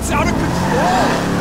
It's out of control!